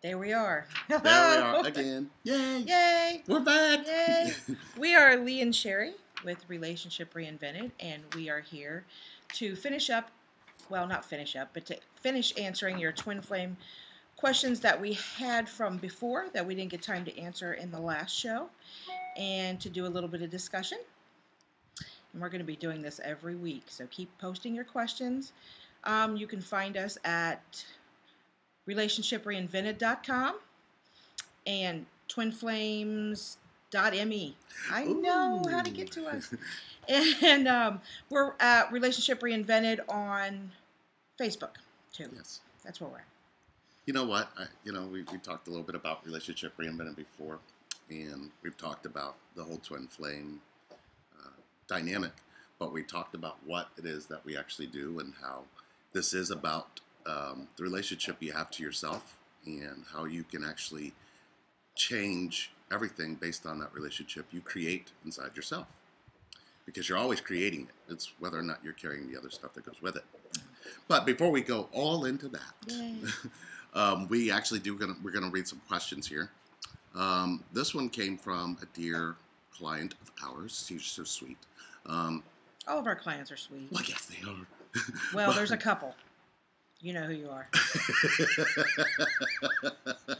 There we are. There we are again. Yay! Yay! We're back. Yay! We are Lee and Sherry with Relationship Reinvented, and we are here to finish up well, not finish up, but to finish answering your twin flame questions that we had from before that we didn't get time to answer in the last show, and to do a little bit of discussion. And we're going to be doing this every week, so keep posting your questions. Um, you can find us at relationshipreinvented.com and twinflames.me. I know how to get to us. And um, we're at Relationship Reinvented on Facebook, too. Yes. That's where we're at. You know what? I, you know, we, we talked a little bit about relationship reinvented before, and we've talked about the whole twin flame uh, dynamic, but we talked about what it is that we actually do and how this is about um, the relationship you have to yourself and how you can actually change everything based on that relationship you create inside yourself. Because you're always creating it. It's whether or not you're carrying the other stuff that goes with it. But before we go all into that, um, we actually do gonna we're gonna read some questions here. Um, this one came from a dear client of ours. She's so sweet. Um, All of our clients are sweet. well, yes, they are. Well, there's a couple. You know who you are.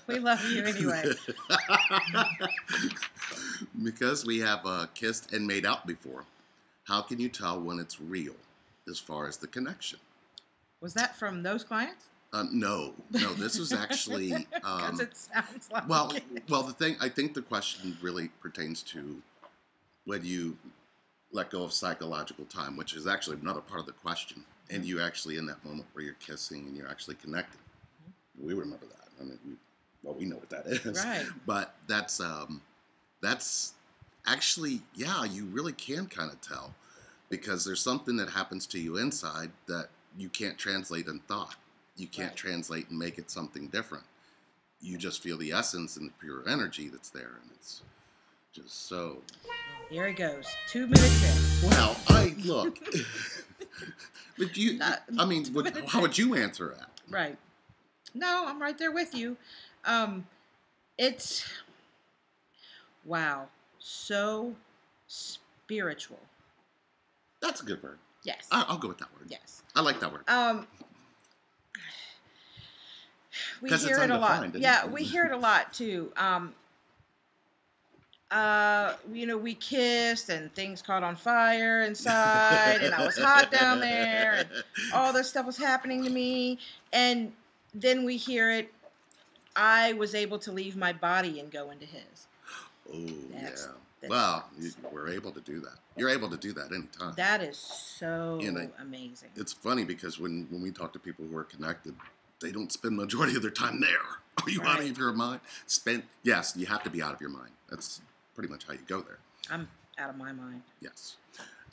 We love you anyway. because we have uh, kissed and made out before, how can you tell when it's real as far as the connection? Was that from those clients? Um, no, no. This was actually Because um, it sounds like well, well. The thing I think the question really pertains to when you let go of psychological time, which is actually another part of the question, and Mm-hmm. you actually in that moment where you're kissing and you're actually connected. We remember that. I mean, we, well, we know what that is. Right. But that's um, that's actually yeah, you really can kind of tell because there's something that happens to you inside that you can't translate in thought. You can't Right. translate and make it something different. You just feel the essence and the pure energy that's there, and it's just so. Here he goes. Two minutes in. Well, I look. but you, Not- I mean, would, how would you answer that? Right. No, I'm right there with you. Um, it's wow, so spiritual. That's a good word. Yes. I, I'll go with that word. yes. I like that word. Um, we hear it a lot. Yeah, we hear it a lot too. Um, uh, you know, we kissed and things caught on fire inside, and I was hot down there, and all this stuff was happening to me, and then we hear it. I was able to leave my body and go into his. Oh yeah. That's- Well, you, we're able to do that. You're able to do that anytime. That is so And I- amazing. it's funny because when, when we talk to people who are connected, they don't spend majority of their time there. Are you out of your mind? Spend yes, you have to be out of your mind. That's pretty much how you go there. I'm out of my mind. Yes.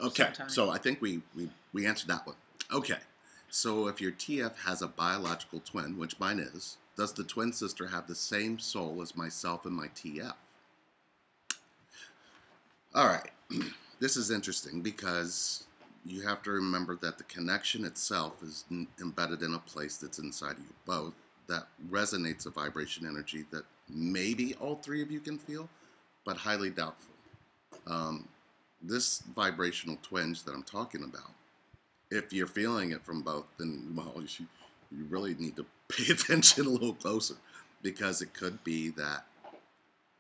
Okay. Sometimes. So I think we, we we answered that one. Okay. So if your TF has a biological twin, which mine is, does the twin sister have the same soul as myself and my TF? All right. this is interesting because you have to remember that the connection itself is n- embedded in a place that's inside of you both that resonates a vibration energy that maybe all three of you can feel, but highly doubtful. Um, this vibrational twinge that I'm talking about, if you're feeling it from both, then well, you, you really need to pay attention a little closer because it could be that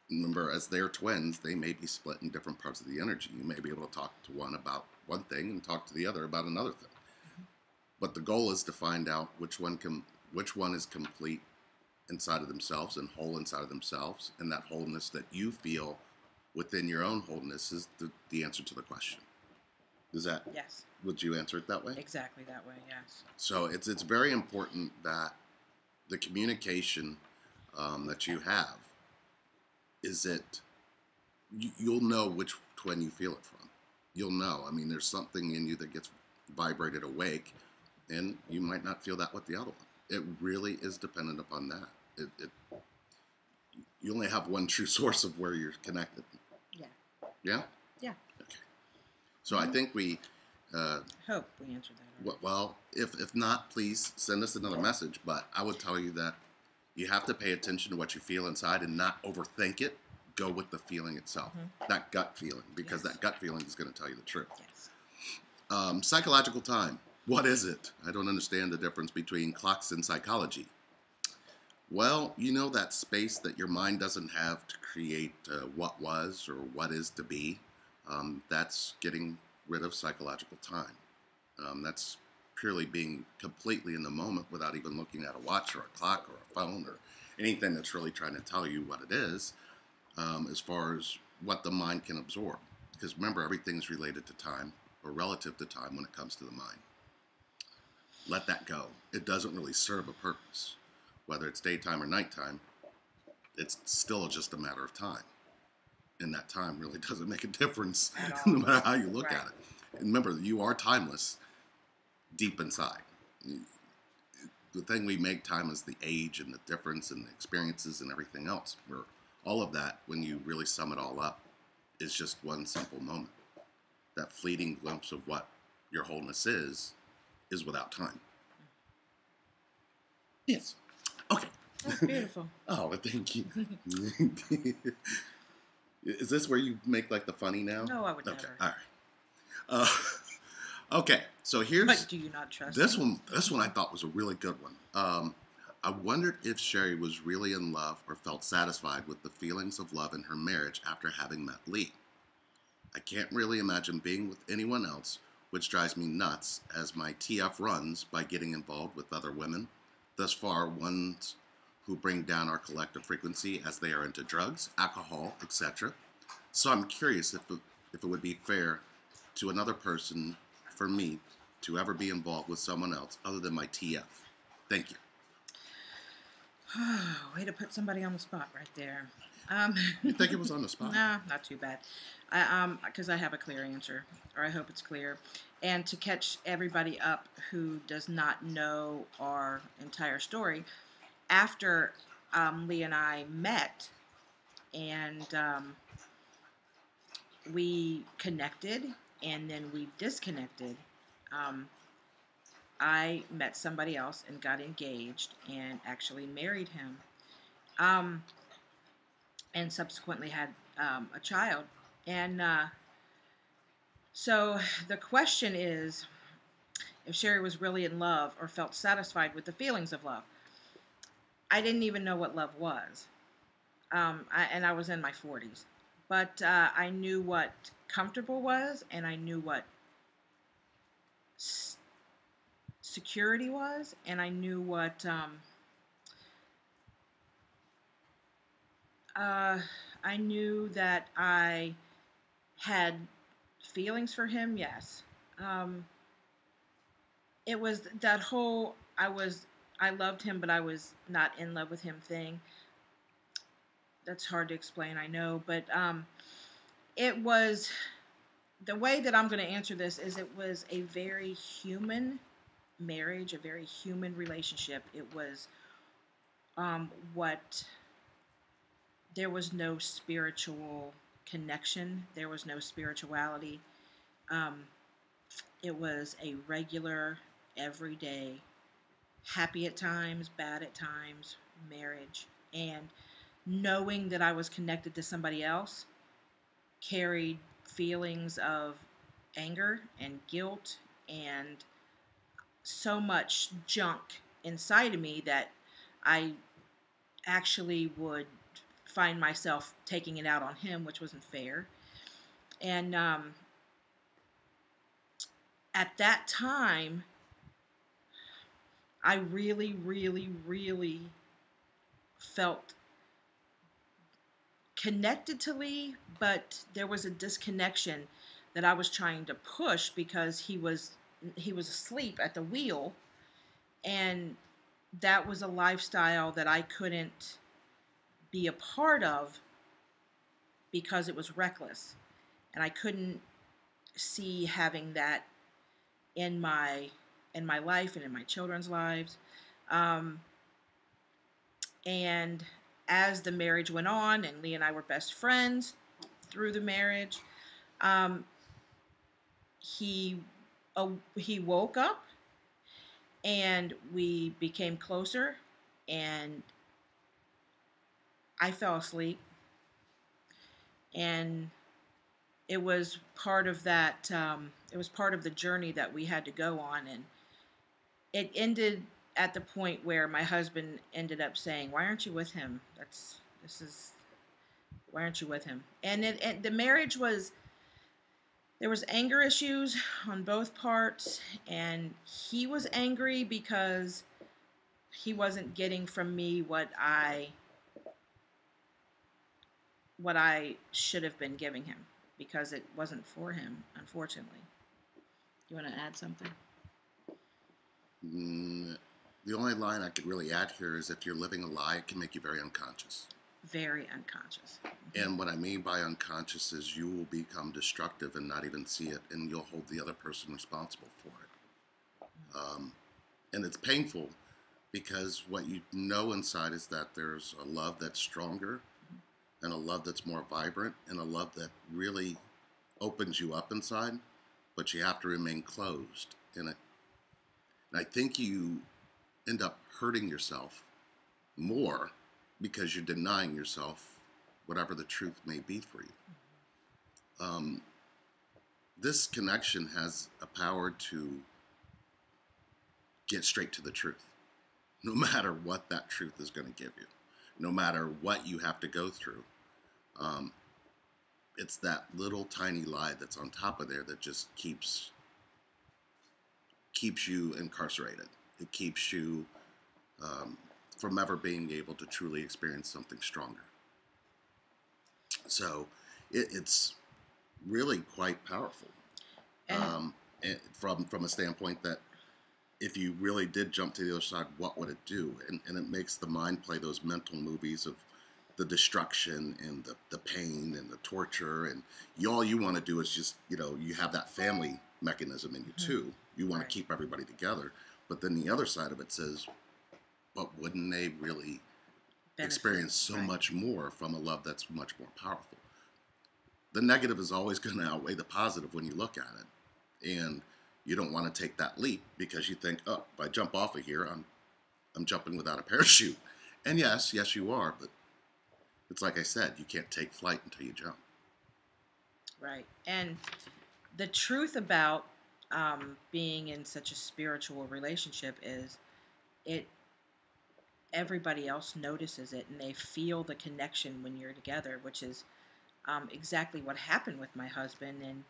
remember as they're twins they may be split in different parts of the energy you may be able to talk to one about one thing and talk to the other about another thing but the goal is to find out which one can which one is complete inside of themselves and whole inside of themselves and that wholeness that you feel within your own wholeness is the, the answer to the question is that Yes, would you answer it that way exactly that way. Yes. so it's it's very important that the communication um, that you have is it you, you'll know which twin you feel it from. You'll know. I mean, there's something in you that gets vibrated awake, and you might not feel that with the other one. It really is dependent upon that. It, it you only have one true source of where you're connected. Yeah. Yeah. Yeah. Okay. So I Mhm. think we Uh, Hope we answered that. Well, well, if if not, please send us another message. But I would tell you that you have to pay attention to what you feel inside and not overthink it. Go with the feeling itself, Mhm. that gut feeling, because Yes. that gut feeling is going to tell you the truth. Yes. Um, psychological time. What is it? I don't understand the difference between clocks and psychology. Well, you know that space that your mind doesn't have to create uh, what was or what is to be. Um, that's getting rid of psychological time. Um, that's purely being completely in the moment without even looking at a watch or a clock or a phone or anything that's really trying to tell you what it is um, as far as what the mind can absorb. Because remember, everything's related to time or relative to time when it comes to the mind. Let that go. It doesn't really serve a purpose. Whether it's daytime or nighttime, it's still just a matter of time. And that time really doesn't make a difference no matter how you look Right. at it. And remember, you are timeless deep inside. The thing we make time is the age and the difference and the experiences and everything else. Where all of that, when you really sum it all up, is just one simple moment. That fleeting glimpse of what your wholeness is, is without time. Yes. Okay. That's beautiful. Oh, thank you. is this where you make like the funny now? No, I would Okay. never. All right. Uh, okay. So here's But do you not trust this me? one. This one I thought was a really good one. Um, I wondered if Sherry was really in love or felt satisfied with the feelings of love in her marriage after having met Lee. I can't really imagine being with anyone else, which drives me nuts as my TF runs by getting involved with other women, thus far ones who bring down our collective frequency as they are into drugs, alcohol, etc. So I'm curious if if it would be fair to another person for me to ever be involved with someone else other than my TF. Thank you. Way to put somebody on the spot right there. Um, You think it was on the spot? Nah, not too bad. I, um, because I have a clear answer, or I hope it's clear. And to catch everybody up who does not know our entire story, after um, Lee and I met, and um, we connected, and then we disconnected. Um, I met somebody else and got engaged, and actually married him. Um, and subsequently had um, a child. And uh, so the question is if Sherry was really in love or felt satisfied with the feelings of love. I didn't even know what love was. Um, I, and I was in my 40s. But uh, I knew what comfortable was, and I knew what security was, and I knew what. Um, Uh, I knew that I had feelings for him. Yes. Um, it was that whole I was I loved him, but I was not in love with him thing. That's hard to explain, I know, but um, it was the way that I'm going to answer this is it was a very human marriage, a very human relationship. It was um, what there was no spiritual connection, there was no spirituality. Um, it was a regular, everyday, happy at times, bad at times marriage. And knowing that I was connected to somebody else carried feelings of anger and guilt and so much junk inside of me that I actually would find myself taking it out on him, which wasn't fair. And um, at that time, I really, really, really felt connected to Lee, but there was a disconnection that I was trying to push because he was he was asleep at the wheel and that was a lifestyle that I couldn't be a part of because it was reckless. And I couldn't see having that in my in my life and in my children's lives. Um, and as the marriage went on and Lee and I were best friends through the marriage um, he he woke up and we became closer and I fell asleep. And it was part of that um, it was part of the journey that we had to go on. And it ended at the point where my husband ended up saying why aren't you with him? That's this is why aren't you with him? And it and the marriage was there was anger issues on both parts and he was angry because he wasn't getting from me what i what i should have been giving him because it wasn't for him unfortunately you want to add something Mm, the only line I could really add here is if you're living a lie, it can make you very unconscious. Very unconscious And what I mean by unconscious is you will become destructive and not even see it, and you'll hold the other person responsible for it. Um, and it's painful because what you know inside is that there's a love that's stronger, and a love that's more vibrant, and a love that really opens you up inside, but you have to remain closed in it. And I think you end up hurting yourself more because you're denying yourself whatever the truth may be for you. Um, this connection has a power to get straight to the truth, no matter what that truth is going to give you, no matter what you have to go through. Um, it's that little tiny lie that's on top of there that just keeps keeps you incarcerated. It keeps you um, from ever being able to truly experience something stronger. So it, it's really quite powerful um, from from a standpoint that if you really did jump to the other side, what would it do? And, and it makes the mind play those mental movies of the destruction and the, the pain and the torture and you, all you want to do is just you know you have that family mechanism in you Mhm. too you want Right. to keep everybody together but then the other side of it says but wouldn't they really benefit, experience so right. much more from a love that's much more powerful. The negative is always going to outweigh the positive when you look at it, and you don't want to take that leap because you think, "Oh, if I jump off of here, I'm, I'm jumping without a parachute." And yes, yes, you are, but it's like I said, you can't take flight until you jump. Right. And the truth about um, being in such a spiritual relationship is it everybody else notices it and they feel the connection when you're together, which is um, exactly what happened with my husband. And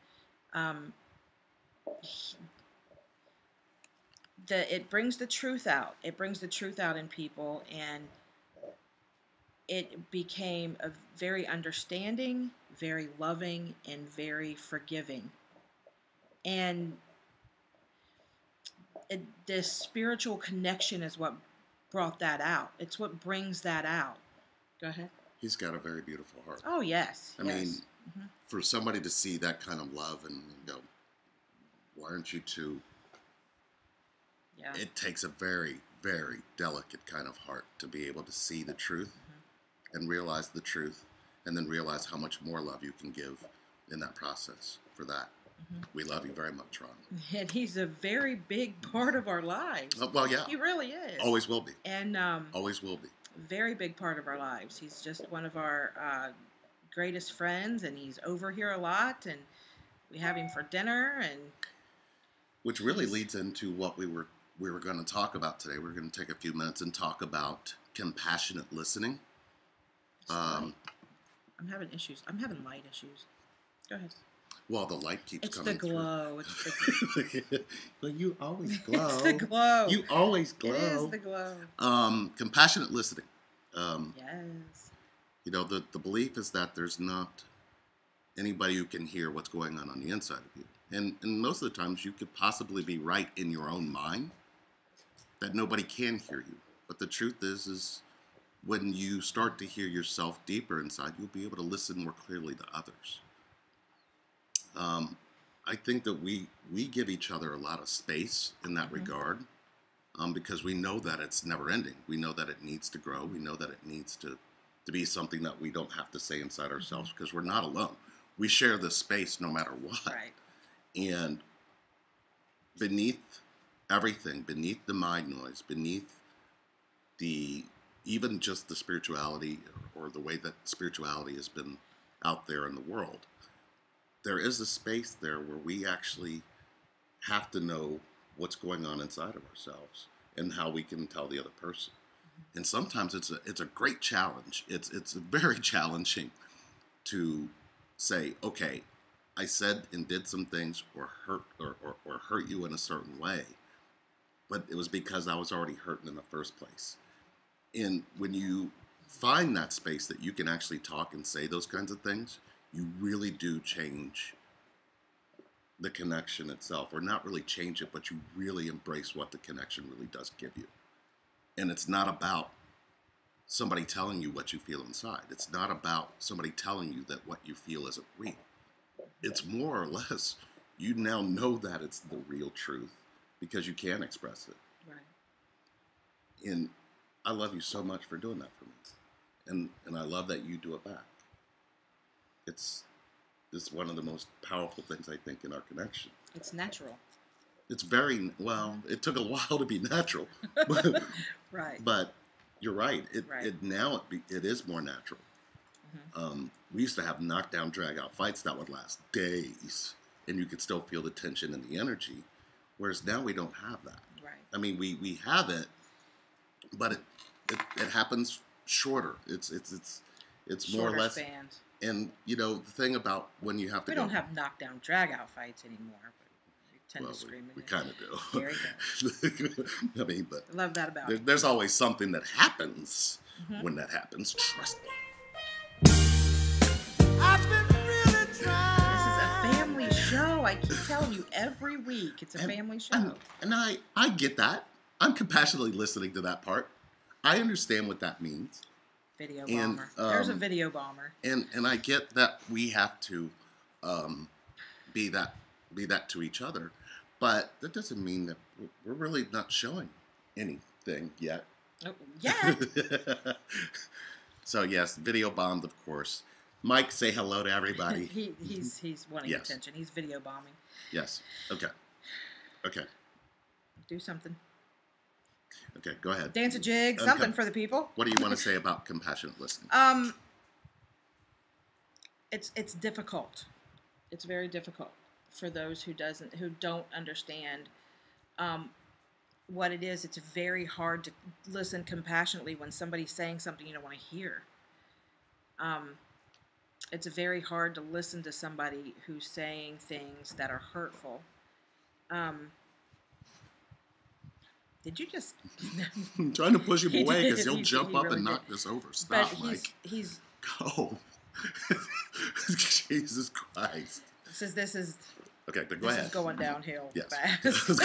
um, he- the it brings the truth out. It brings the truth out in people, and it became a very understanding, very loving, and very forgiving. And it, this spiritual connection is what brought that out. It's what brings that out. Go ahead. He's got a very beautiful heart. Oh yes. I yes. mean, Mhm. for somebody to see that kind of love and go, "Why aren't you two yeah. it takes a very, very delicate kind of heart to be able to see the truth Mm-hmm. and realize the truth and then realize how much more love you can give in that process for that. Mhm. We love you very much, Ron. and he's a very big part of our lives. Oh, well, yeah, He really is. always will be. And um, Always will be. very big part of our lives. He's just one of our uh, greatest friends, and he's over here a lot. And we have him for dinner, and Which really leads into what we were we were going to talk about today. We're going to take a few minutes and talk about compassionate listening. Um. I'm having issues. I'm having light issues. Go ahead. Well, the light keeps It's the coming through. glow. It's the, glow. well, you always glow. it's the glow. You always glow. It is the glow. Um, compassionate listening. Um, Yes. you know, the, the belief is that there's not anybody who can hear what's going on on the inside of you. And, and most of the times you could possibly be right in your own mind that nobody can hear you. But the truth is, is when you start to hear yourself deeper inside, you'll be able to listen more clearly to others. Um, I think that we we give each other a lot of space in that Mhm. regard um, because we know that it's never ending. We know that it needs to grow. We know that it needs to to be something that we don't have to say inside ourselves because we're not alone. We share this space no matter what. Right. And beneath everything, beneath the mind noise, beneath the even just the spirituality or the way that spirituality has been out there in the world, there is a space there where we actually have to know what's going on inside of ourselves and how we can tell the other person. Mm-hmm. And sometimes it's a it's a great challenge. It's it's very challenging to say, okay, I said and did some things or hurt or, or, or hurt you in a certain way, but it was because I was already hurting in the first place. And when you find that space that you can actually talk and say those kinds of things, you really do change the connection itself, or not really change it, but you really embrace what the connection really does give you. And it's not about somebody telling you what you feel inside. It's not about somebody telling you that what you feel isn't real. It's more or less you now know that it's the real truth because you can express it. Right. And I love you so much for doing that for me. And and I love that you do it back. It's it's one of the most powerful things I think in our connection. It's natural. It's very well. It took a while to be natural, but, Right. but you're right. It, Right. it now it, be, it is more natural. Mhm. Um, we used to have knockdown, drag out fights that would last days, and you could still feel the tension and the energy. Whereas now we don't have that. Right. I mean, we we have it, but it it, it happens shorter. It's it's it's it's more Shorter or less. spans. And you know the thing about when you have to We go. don't have knockdown drag out fights anymore, we well, we, we kind of do. Very I mean, but I love that about there, there's always something that happens Mhm. when that happens. Trust me. This is a family show. I keep telling you every week. It's a And- family show. And, and I I get that. I'm compassionately listening to that part. I understand what that means. Video and, bomber. There's a um, video bomber. and and I get that we have to um, be that be that to each other, but that doesn't mean that we're- we're really not showing anything yet. Oh, yeah. so yes, video bombed, of course. Mike, say hello to everybody. he, he's he's wanting Yes. attention. He's video bombing. yes. Okay. Okay. Do something. Okay. Go ahead. Dance a jig. Something for the people. What do you want to say about compassionate listening? Um, it's it's difficult. It's very difficult for those who doesn't who don't understand um, what it is. It's very hard to listen compassionately when somebody's saying something you don't want to hear. Um, it's very hard to listen to somebody who's saying things that are hurtful. Um, did you just? I'm trying to push him He away because he'll He- jump he up really and did. knock this over. but Stop, he's Mike. he's Go. Jesus Christ. says this is Okay, but go this ahead. is going downhill Yes. fast.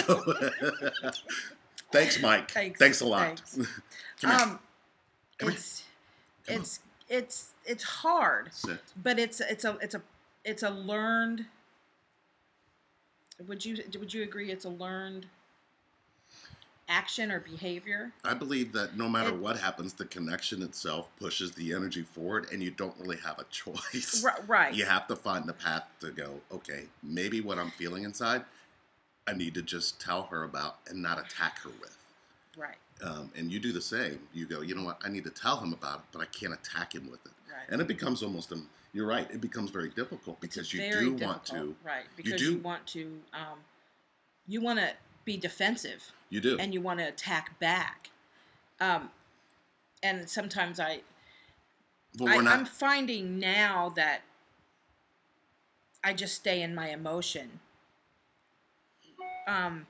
Thanks, Mike. Thanks. a lot. Thanks. Um, it's it's it's it's hard, Sit. but it's it's a it's a it's a learned. Would you would you agree? It's a learned action or behavior. I believe that no matter what happens, the connection itself pushes the energy forward, and you don't really have a choice. Right. right. You have to find the path to go. Okay, maybe what I'm feeling inside, I need to just tell her about and not attack her with. Right. Um, and you do the same. You go, you know what? I need to tell him about it, but I can't attack him with it. Right. And it becomes almost, um, you're right, it becomes very difficult because you do want difficult, to. Right. Because you, do- want to. Um, you want to be defensive. You do. and you want to attack back. Um, and sometimes I, but I. I'm finding now that I just stay in my emotion. Um,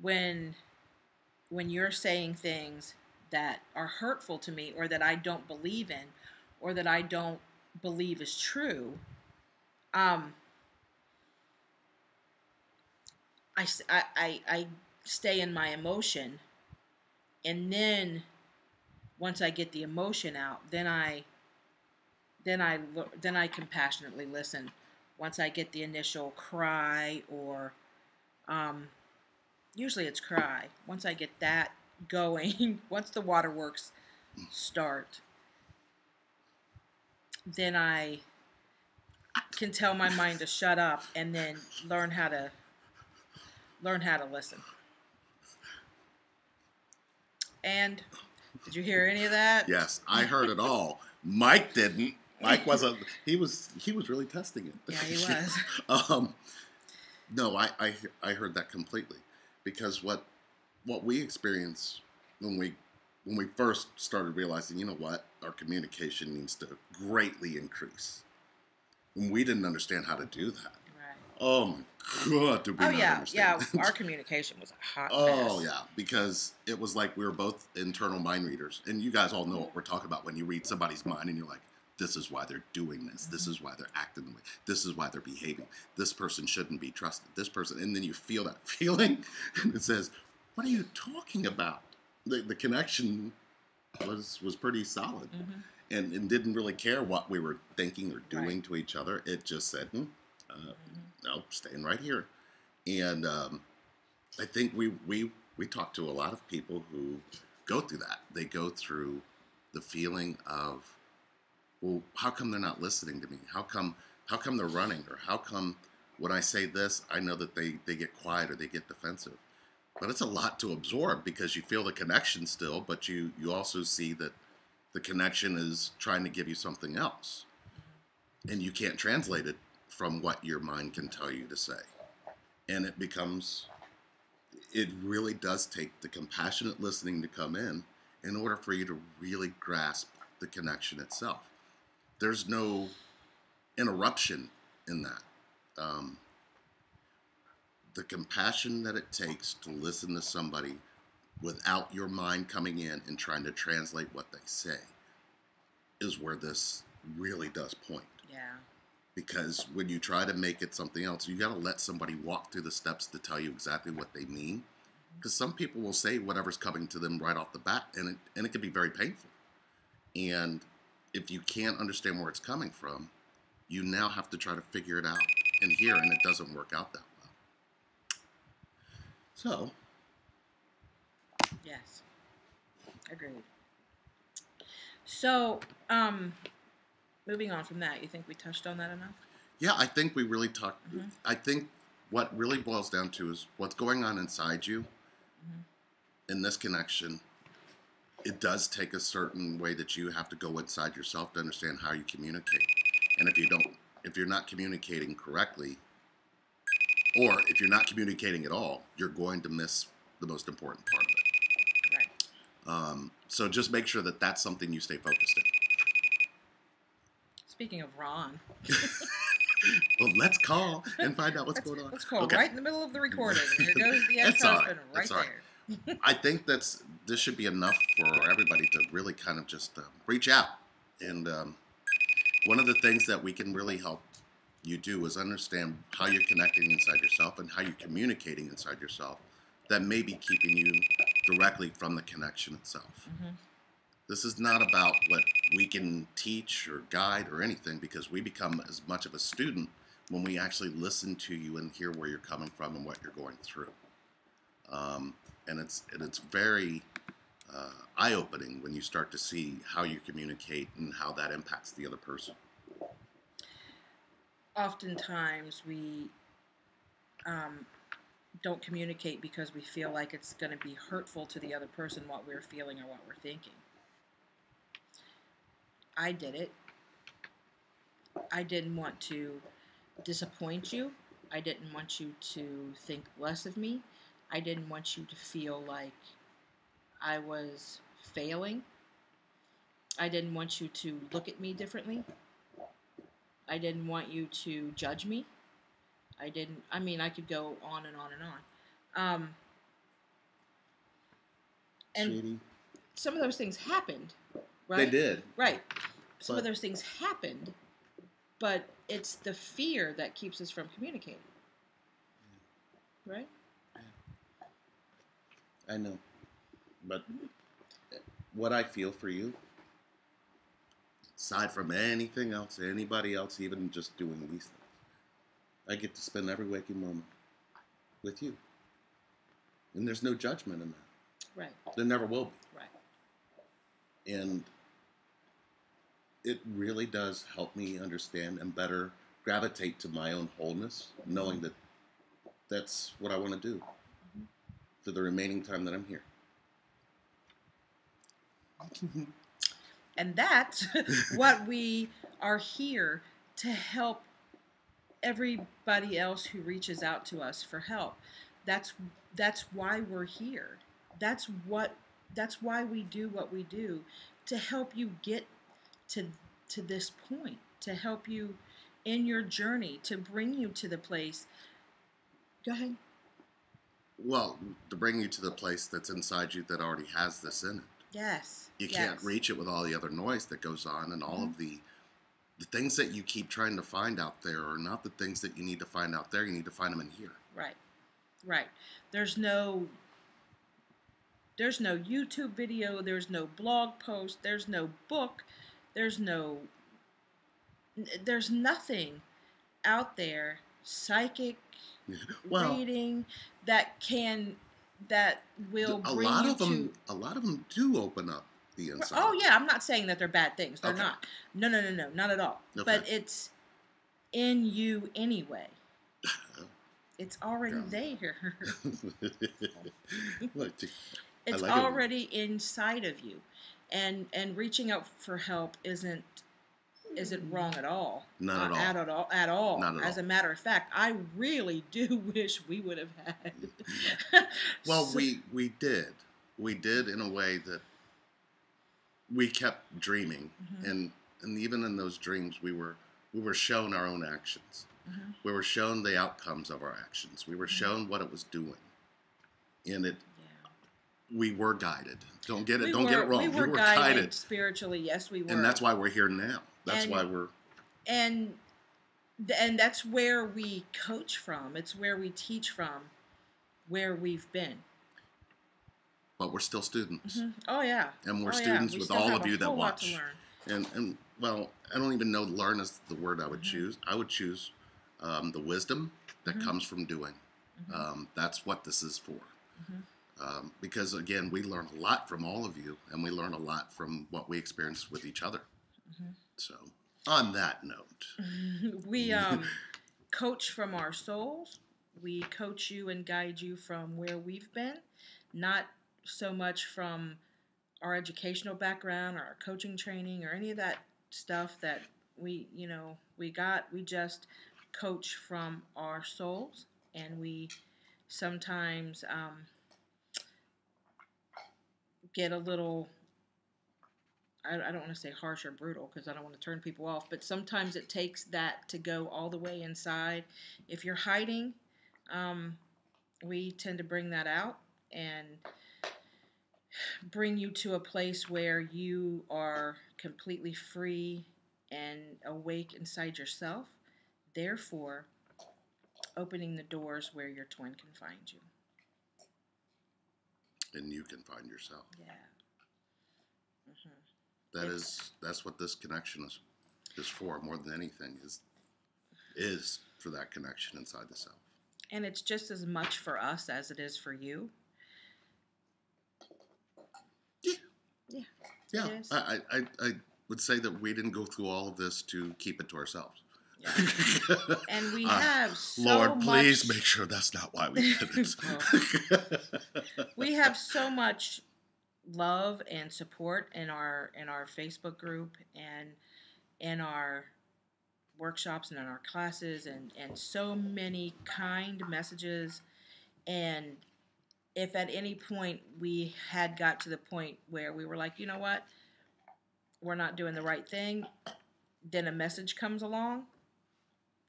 when when you're saying things that are hurtful to me or that I don't believe in or that I don't believe is true, um, I, I- I stay in my emotion and then once I get the emotion out, then I then I then I compassionately listen. Once I get the initial cry or um, usually it's cry. Once I get that going, once the waterworks start, then I can tell my mind to shut up and then learn how to learn how to listen. And did you hear any of that? Yes, I heard it all. Mike didn't. Mike wasn't. He was. He was really testing it. Yeah, he was. um, no, I, I I heard that completely because what what we experienced when we when we first started realizing, you know what, our communication needs to greatly increase. And we didn't understand how to do that. Right. Oh my god, did we Oh yeah, understand? yeah. Our communication was hot Oh mess. yeah, because it was like we were both internal mind readers, and you guys all know what we're talking about when you read somebody's mind, and you're like, "This is why they're doing this. This is why they're acting the way. This is why they're behaving. This person shouldn't be trusted. This person," and then you feel that feeling, and it says, "What are you talking about?" The, the connection was was pretty solid, Mhm. and, and didn't really care what we were thinking or doing to each other. It just said, hmm, uh, no, staying right here. And um, I think we we we talk to a lot of people who go through that. They go through the feeling of, well, how come they're not listening to me? How come how come they're running? Or how come when I say this, I know that they they get quiet or they get defensive. But it's a lot to absorb because you feel the connection still, but you you also see that the connection is trying to give you something else, and you can't translate it from what your mind can tell you to say. And it becomes, it really does take the compassionate listening to come in in order for you to really grasp the connection itself. There's no interruption in that. Um, the compassion that it takes to listen to somebody without your mind coming in and trying to translate what they say is where this really does point Yeah. Because when you try to make it something else, you got to let somebody walk through the steps to tell you exactly what they mean. Because some people will say whatever's coming to them right off the bat, and it, and it can be very painful. And if you can't understand where it's coming from, you now have to try to figure it out and hear, and it doesn't work out that well. So, Yes. Agreed. So, um, moving on from that, you think we touched on that enough? yeah, I think we really talk. Mhm. I think what really boils down to is what's going on inside you Mhm. in this connection. It does take a certain way that you have to go inside yourself to understand how you communicate. And if you don't, if you're not communicating correctly, or if you're not communicating at all, you're going to miss the most important part of it. Right. Um, so just make sure that that's something you stay focused. Speaking of Ron, Well, let's call and find out what's let's, going on. let's call Okay. right in the middle of the recording. There goes the right. ex-husband right right. there. I think that's this should be enough for everybody to really kind of just uh, reach out. And um, one of the things that we can really help you do is understand how you're connecting inside yourself and how you're communicating inside yourself that may be keeping you directly from the connection itself. Mhm. This is not about what we can teach or guide or anything because we become as much of a student when we actually listen to you and hear where you're coming from and what you're going through. Um, and it's and it's very uh, eye-opening when you start to see how you communicate and how that impacts the other person. Oftentimes we um, don't communicate because we feel like it's going to be hurtful to the other person what we're feeling or what we're thinking. I did it. I didn't want to disappoint you. I didn't want you to think less of me. I didn't want you to feel like I was failing. I didn't want you to look at me differently. I didn't want you to judge me. I didn't, I mean, I could go on and on and on. Um, and Shady. some of those things happened, right? They did. Right. Some of those things happened, but it's the fear that keeps us from communicating. Right? I know. But uh, what I feel for you, aside from anything else, anybody else, even just doing these things, I get to spend every waking moment with you. And there's no judgment in that. Right. There never will be. Right. And it really does help me understand and better gravitate to my own wholeness, knowing that that's what I want to do for the remaining time that I'm here. And that's what we are here to help everybody else who reaches out to us for help. That's that's why we're here. That's what that's why we do what we do to help you get to to this point, to help you in your journey, to bring you to the place. Go ahead. Well, to bring you to the place that's inside you that already has this in it. Yes. You yes. can't reach it with all the other noise that goes on and all of mm-hmm. the the things that you keep trying to find out there are not the things that you need to find out there. You need to find them in here. Right. Right. There's no there's no YouTube video, there's no blog post, there's no book, there's no n- there's nothing out there psychic Well, reading that can that will a bring lot you of them, to a lot of them do open up the inside. Oh yeah, I'm not saying that they're bad things. They're Okay. not. No, no, no, no, not at all. Okay. But it's in you anyway. It's already there. Look, it's like it. already inside of you and and reaching out for help isn't isn't wrong at all Not Uh, at all. at all at all Not at as all. a matter of fact i really do wish we would have had Well, So- we we did, we did in a way that we kept dreaming, Mhm, and and even in those dreams, we were we were shown our own actions. mhm, We were shown the outcomes of our actions. We were Mhm. shown what it was doing, and it. We were guided. Don't get it. We don't get it wrong. we were, were guided, guided, spiritually yes we were and that's why we're here now. That's And- why we're and and that's where we coach from it's where we teach from where we've been but we're still students, Mhm. oh yeah and we're Oh, yeah. students We with all of you that whole lot to watch. and and well, I don't even know learn is the word I would Mhm. choose. I would choose um, the wisdom that Mhm. comes from doing. Mhm. Um, that's what this is for. Um, because again, we learn a lot from all of you, and we learn a lot from what we experience with each other. Mhm. So, on that note, we um, coach from our souls. We coach you and guide you from where we've been, not so much from our educational background or our coaching training or any of that stuff that we, you know, we got. We just coach from our souls, and we sometimes um, get a little I, I don't want to say harsh or brutal because I don't want to turn people off, but sometimes it takes that to go all the way inside. If you're hiding, um, we tend to bring that out and bring you to a place where you are completely free and awake inside yourself. Therefore, opening the doors where your twin can find you. And you can find yourself. Yeah. hmm That is that's what this connection is is for more than anything is is for that connection inside the self. And it's just as much for us as it is for you. Yeah, Yeah. I, I, I, I would say that we didn't go through all of this to keep it to ourselves. Yeah. And we Uh, have so Lord, please make sure that's not why we did it. we have so much love and support in our in our Facebook group and in our workshops and in our classes and and so many kind messages and if at any point we had got to the point where we were like you know what we're not doing the right thing then a message comes along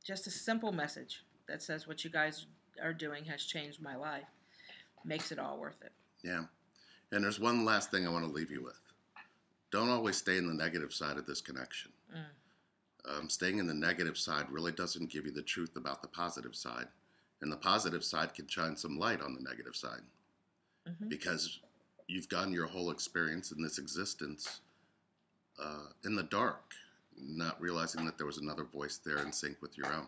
just a simple message that says what you guys are doing has changed my life makes it all worth it yeah. And there's one last thing I want to leave you with. Don't always stay in the negative side of this connection. Mm. Um, staying in the negative side really doesn't give you the truth about the positive side. And the positive side can shine some light on the negative side. Mhm. because you've gotten your whole experience in this existence uh, in the dark, not realizing that there was another voice there in sync with your own.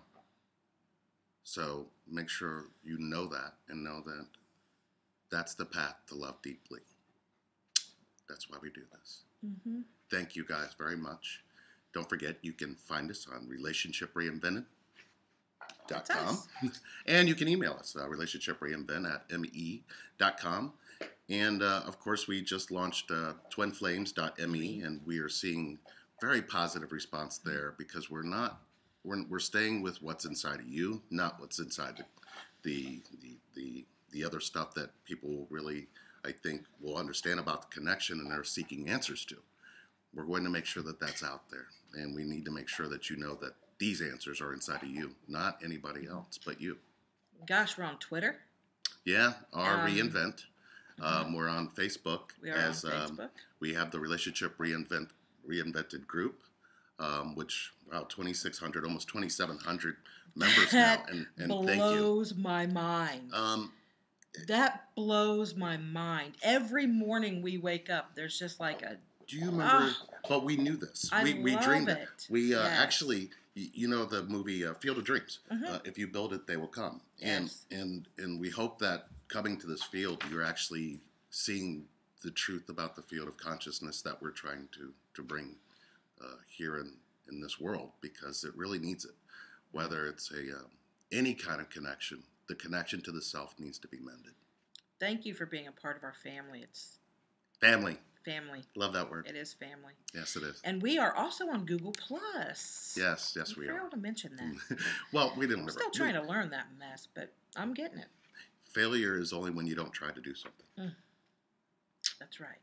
So make sure you know that and know that that's the path to love deeply. That's why we do this. Mhm. Thank you guys very much. Don't forget, you can find us on Relationship Reinvented com. And you can email us, uh, relationshipreinvent at me.com. And uh, of course, we just launched uh, twinflames.me, and we are seeing very positive response there because we're not, we're, we're staying with what's inside of you, not what's inside the, the, the, the, the other stuff that people really, I think, will understand about the connection and are seeking answers to. We're going to make sure that that's out there, and we need to make sure that you know that these answers are inside of you, not anybody else but you. Gosh, we're on Twitter. Yeah, our Um, reinvent. Um, we're on Facebook We are as on um, Facebook. we have the relationship reinvent reinvented group, um, which wow, twenty six hundred, almost twenty seven hundred members now, That and, and thank you. blows my mind. Um, that blows my mind. Every morning we wake up, there's just like a. do you remember? Ah, but we knew this. I we we love dreamed it. We uh, Yes. actually, you know, the movie uh, Field of Dreams. Mhm. Uh, if you build it, they will come. And Yes. and and we hope that coming to this field, you're actually seeing the truth about the field of consciousness that we're trying to to bring uh, here in in this world because it really needs it. Whether it's a um, any kind of connection, the connection to the self needs to be mended. Thank you for being a part of our family. It's Family, family. love that word. It is family. Yes, it is. And we are also on Google Plus. Yes, yes, I we failed are. to mention that. well, we didn't. I'm still trying to learn that mess, but I'm getting it. Failure is only when you don't try to do something. That's right.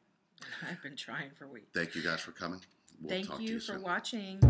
I've been trying for weeks. Thank you guys for coming. We'll Thank talk to you you for watching.